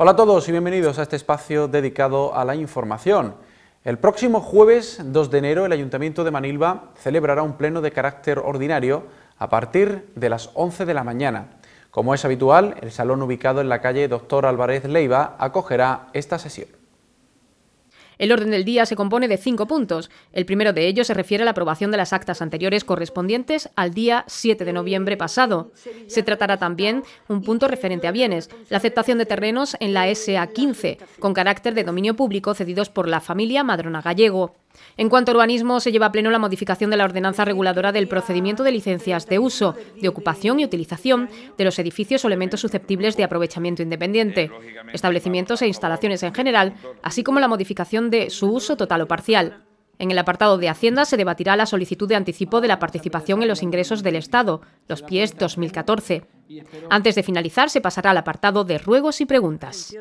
Hola a todos y bienvenidos a este espacio dedicado a la información. El próximo jueves 2 de enero el Ayuntamiento de Manilva celebrará un pleno de carácter ordinario a partir de las 11 de la mañana. Como es habitual, el salón ubicado en la calle Doctor Álvarez Leiva acogerá esta sesión. El orden del día se compone de cinco puntos. El primero de ellos se refiere a la aprobación de las actas anteriores correspondientes al día 7 de noviembre pasado. Se tratará también un punto referente a bienes, la aceptación de terrenos en la SA 15, con carácter de dominio público cedidos por la familia Madrona Gallego. En cuanto a urbanismo, se lleva a pleno la modificación de la ordenanza reguladora del procedimiento de licencias de uso, de ocupación y utilización de los edificios o elementos susceptibles de aprovechamiento independiente, establecimientos e instalaciones en general, así como la modificación de su uso total o parcial. En el apartado de Hacienda se debatirá la solicitud de anticipo de la participación en los ingresos del Estado, los PIES 2014. Antes de finalizar, se pasará al apartado de ruegos y preguntas.